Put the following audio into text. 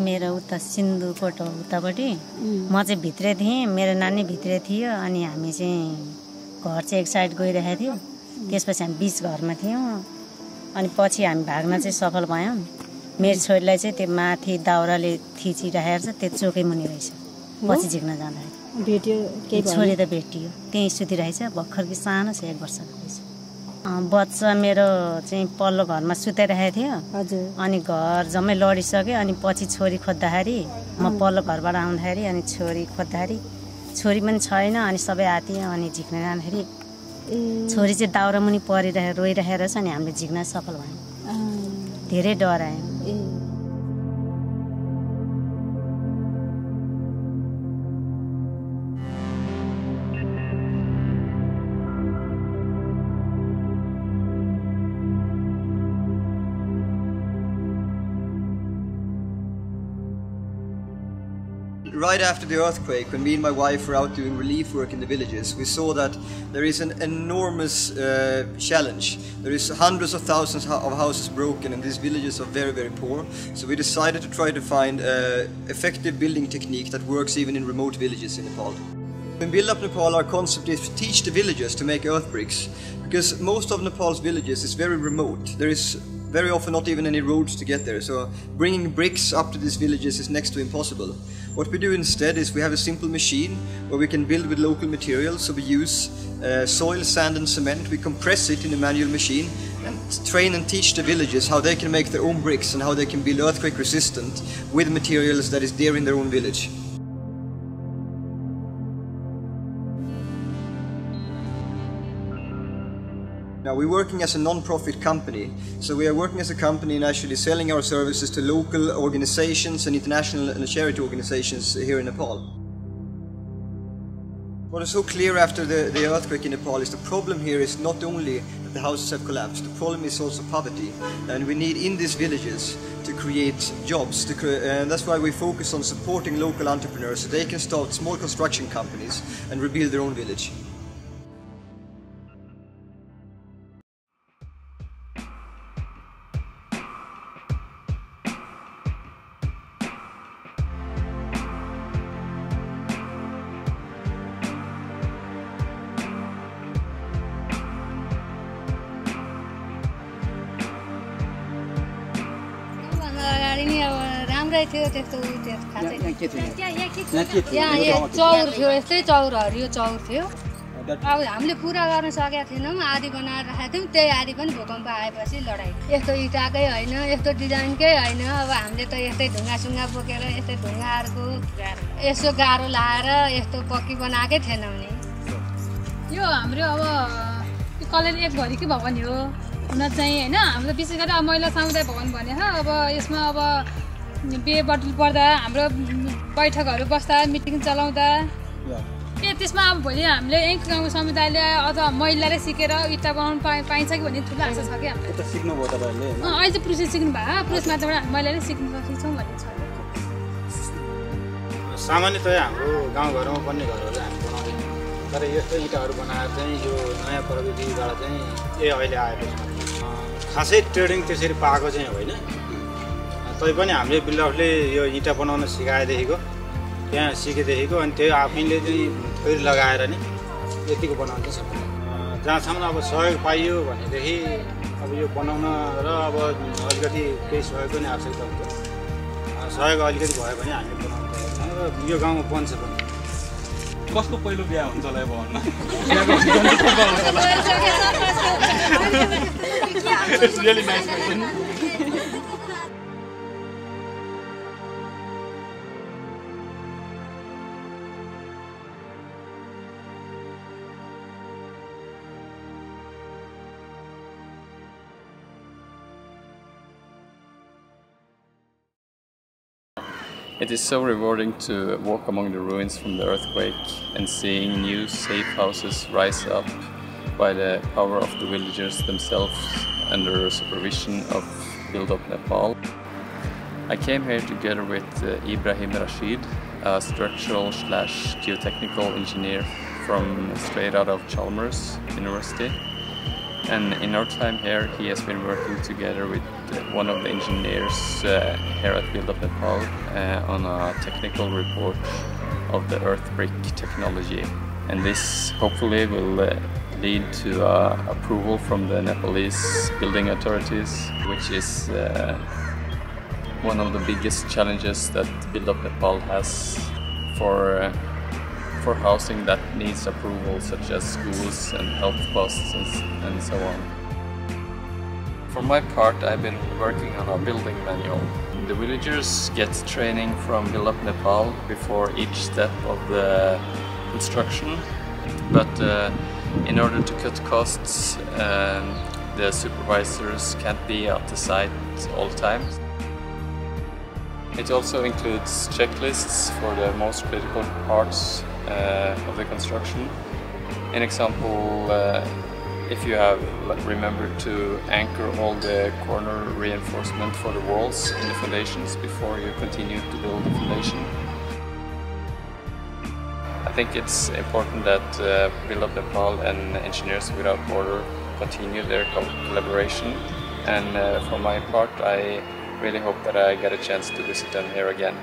मेरो उता सिन्धुकोट उतापट्टि म चाहिँ भित्रै थिएँ। मेरो नानी भित्रै थियो अनि हामी चाहिँ घर चाहिँ एक साइड गइरहेको थियो। त्यसपछि हामी बिच घरमा थियौँ। अनि पछि हामी भाग्न चाहिँ सफल भयौँ। मेरो छोरीलाई चाहिँ त्यो माथि दाउराले थिचिराखेको छ त्यो चोकै मुनि रहेछ। पछि झिक्न जाँदाखेरि। भेट्यो केही छोरी त भेटियो। त्यहीँ सुतिरहेछ। भर्खर कि सानो छ एक वर्षको रहेछ। बच्चा मेरो चाहिँ पल्लो घरमा सुताइरहेको थियो। हजुर। अनि घर जम्मै लडिसक्यो अनि पछि छोरी खोज्दाखेरि म पल्लो घरबाट आउँदाखेरि अनि छोरी खोज्दाखेरि छोरी पनि छैन अनि सबै आत्यो अनि झिक्न जाँदाखेरि छोरी चाहिँ दाउरा मुनि परिरहेर रोइरहेर छ अनि हामीले झिक्न सफल भयौँ। धेरै डरायौँ। Right after the earthquake, when me and my wife were out doing relief work in the villages, we saw that there is an enormous uh, challenge. There is hundreds of thousands of houses broken, and these villages are very, very poor. So we decided to try to find an effective building technique that works even in remote villages in Nepal. In Build Up Nepal, our concept is to teach the villagers to make earth bricks, because most of Nepal's villages is very remote. There is very often not even any roads to get there, so bringing bricks up to these villages is next to impossible. What we do instead is we have a simple machine where we can build with local materials. So we use uh, soil, sand, and cement. We compress it in a manual machine and train and teach the villagers how they can make their own bricks and how they can build earthquake resistant with materials that is there in their own village. Now we're working as a non-profit company, so we are working as a company and actually selling our services to local organizations and international and charity organizations here in Nepal. What is so clear after the, the earthquake in Nepal is the problem here is not only that the houses have collapsed, the problem is also poverty. And we need in these villages to create jobs. To cre- and that's why we focus on supporting local entrepreneurs so they can start small construction companies and rebuild their own village. नि अब राम्रै थियो त्यस्तो उ त्यो थाहा छैन यहाँ के थियो? यहाँ यहाँ के थियो? यहाँ यो चौर थियो यस्तै चौर हरियो चौर थियो। अब हामीले पुरा गर्न सकेका थिएनौँ आधी बनाएर राखेको थियौँ त्यही आधी पनि भूकम्प आएपछि लडाइँ। यस्तो इँटाकै होइन यस्तो डिजाइनकै होइन अब हामीले त यस्तै ढुङ्गासुङ्गा बोकेर यस्तै ढुङ्गाहरूको यसो गाह्रो लाएर यस्तो पक्की बनाएकै थिएनौँ नि। यो हाम्रो अब यो कलेज एक भरिकै भवन हो? हुन चाहिँ होइन हाम्रो विशेष गरी अब महिला समुदाय भवन भने अब यसमा अब बिहे बटुल पर्दा हाम्रो बैठकहरू बस्दा मिटिङ चलाउँदा। ए त्यसमा अब भोलि हामीले यहीँ गाउँ समुदायले अथवा महिलाले सिकेर इट्टा बनाउनु पाइ पाइन्छ कि भन्ने ठुलो आशा छ कि हाम्रो अहिले चाहिँ पुरुषले सिक्नु भयो पुरुष मात्रबाट महिलाले सिक्नु सकेछौँ भन्ने छ। सामान्यतया हाम्रो गाउँघरमा बन्ने घरहरू हामी बनाउँदैनौँ। तर यस्तो इँटाहरू बनाएर चाहिँ यो नयाँ प्रविधिबाट चाहिँ ए अहिले आएको छ खासै ट्रेडिङ त्यसरी पाएको चाहिँ होइन। तैपनि हामीले बिल्डरले यो इँटा बनाउन सिकाएदेखिको त्यहाँ सिकेदेखिको अनि त्यो आफैले चाहिँ फेरि लगाएर नि यतिको बनाउन चाहिँ सक्छ अँ, जहाँसम्म अब सहयोग पाइयो भनेदेखि अब यो बनाउन र अब अलिकति केही सहयोग पनि आवश्यकता हुन्छ। सहयोग अलिकति भयो भने हामी बनाउन र यो गाउँमा बन्छ पनि। कसको पहिलो बिहा हुन्छ होला यो it's really nice question. It is so rewarding to walk among the ruins from the earthquake and seeing new safe houses rise up by the power of the villagers themselves under supervision of Build Up Nepal. I came here together with uh, Ibrahim Rashid, a structural slash geotechnical engineer from straight out of Chalmers University. And in our time here, he has been working together with one of the engineers uh, here at Build Up Nepal uh, on a technical report of the earth brick technology. And this hopefully will uh, lead to uh, approval from the Nepalese building authorities, which is uh, one of the biggest challenges that Build Up Nepal has for uh, for housing that needs approval, such as schools and health posts and, and so on. For my part, I've been working on a building manual. The villagers get training from Build Up Nepal before each step of the construction, but uh, in order to cut costs, um, the supervisors can't be at the site all the time. It also includes checklists for the most critical parts uh, of the construction. An example, uh, if you have remembered to anchor all the corner reinforcement for the walls and the foundations before you continue to build the foundation. I think it's important that uh, Build Nepal and Engineers Without Border continue their collaboration and uh, for my part I really hope that I get a chance to visit them here again.